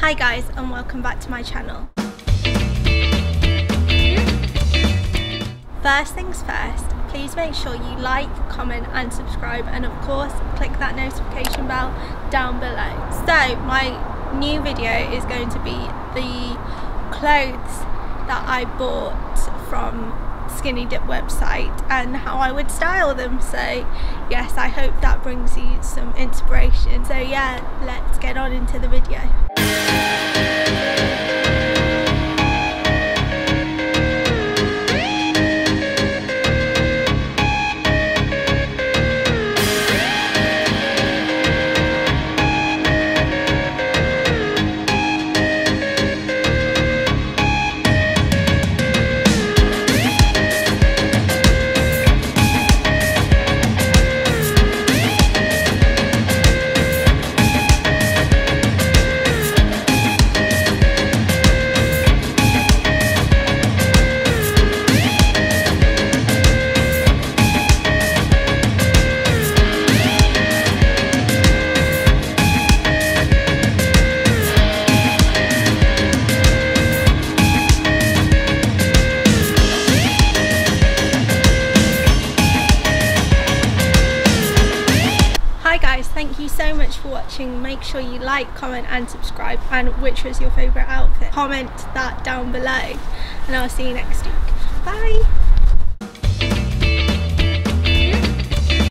Hi guys and welcome back to my channel. First things first, please make sure you like, comment and subscribe and of course click that notification bell down below. So my new video is going to be the clothes that I bought from Skinnydip website and how I would style them so yes I hope that brings you some inspiration so yeah let's get on into the video. You so much for watching. Make sure you like, comment and subscribe and which was your favourite outfit. Comment that down below and I'll see you next week. Bye!